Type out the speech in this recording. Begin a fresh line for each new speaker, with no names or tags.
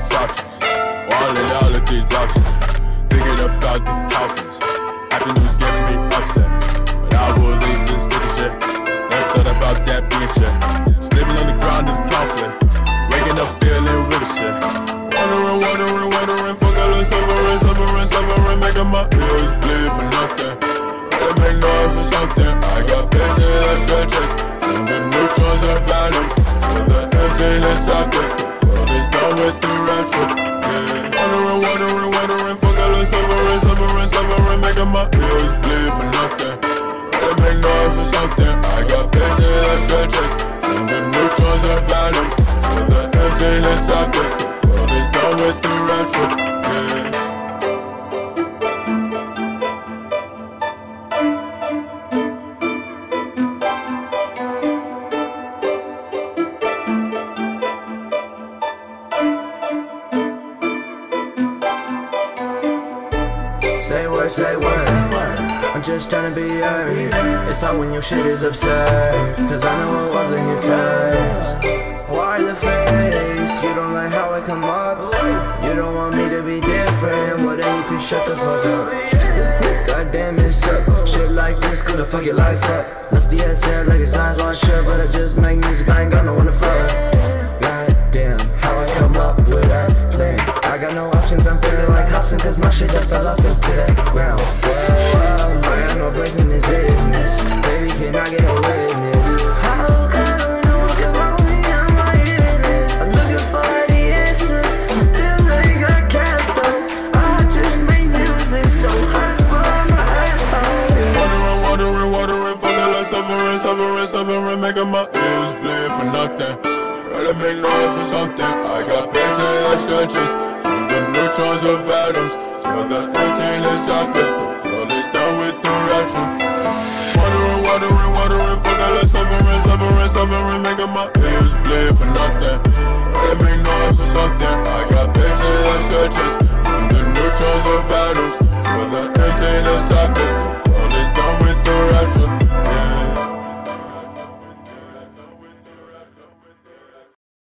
these options. All in all of these options. Wondering, wondering. Fuck all this suffering, suffering, suffering. Making my ears bleed for nothing. Gotta make noise for something. I got busy extra chest. From the neutrons and atoms. To the emptiness of it. World is done with the rapture.
Say word, say word. I'm just trying to be heard. It's hard when your shit is absurd. Cause I know it wasn't here first. Why the face? You don't like how I come up. You don't want me to be different. Well, then you can shut the fuck up. Goddamn, it's up. Shit like this could fuck your life up. That's the SL like it's eyes on shirt. But I just make music, I ain't got no one to fuck. Shit that fell off into the ground. I got no place in this business. Baby, can I get a witness? How can I with me? I'm not in this. I'm looking for the answers, still ain't got cash though. I just make music so hard for my asshole.
Wondering, wondering, fucking like suffering, suffering, suffering, making my ears bleed for nothing. Gotta make noise for something. I got busy like stretches from the neutrons of atoms to the emptiness of. The world is done with the rapture. Wondering, wondering, wondering, fucking like suffering, suffering, suffering, making my